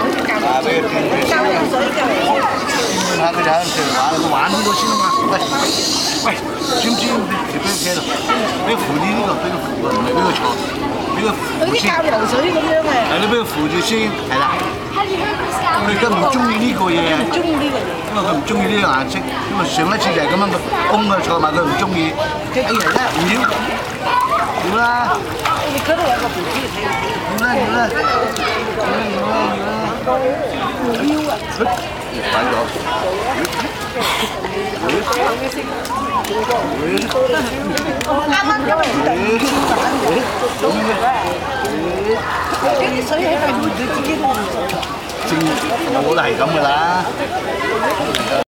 我抌住佢心諗，啊，俾佢轉轉交流水嘅。睇下佢就喺度食玩，佢玩呢度先啊嘛。喂喂，知唔知你扶住呢度，俾佢扶啊，唔係俾佢坐，俾佢扶先。佢啲教流水咁樣嘅，係你俾佢扶住先，係啦。佢而家唔中意呢個嘢，中意呢個嘢。因為佢唔中意呢個顏色，因為上一次就係咁樣，佢嗡佢坐埋，佢唔中意。哎呀，而家唔要，要啦，你嗰度有個睇要啦，要啦，要啦，要啦，要啦。擺咗。啱啱因為第二天玩嘅，啲水喺度，佢自己都唔做。正我都係咁噶啦。